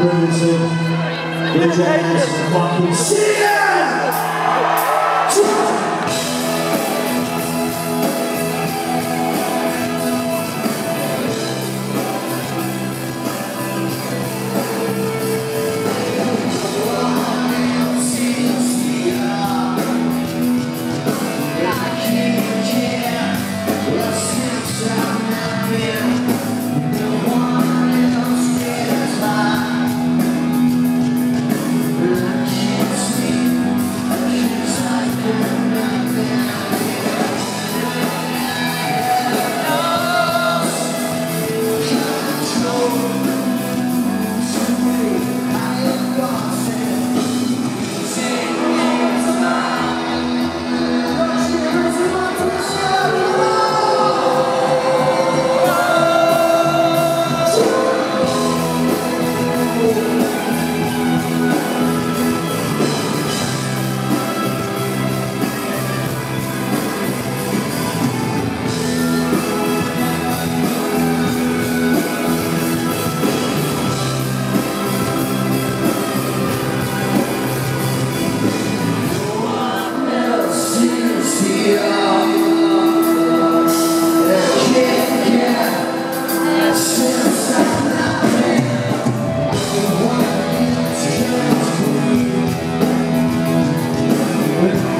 Robinson. His ass fucking shit. You.